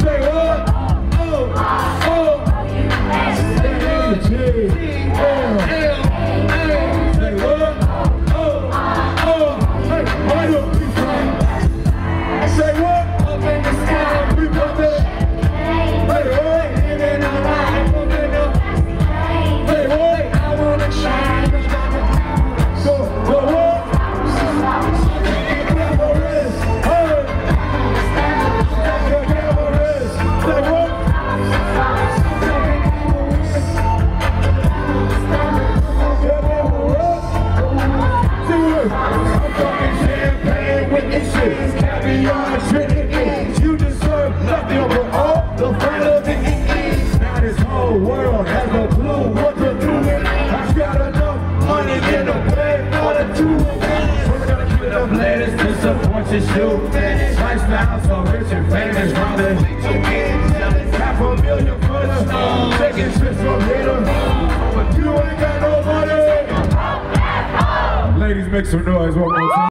Say what? Oh, oh. Say Trinity. You deserve nothing but all the. Now this whole world has clue what to do with. I got enough money in the us. So rich and famous, Half a million from. But you ain't got no money. Ladies, make some noise one more time.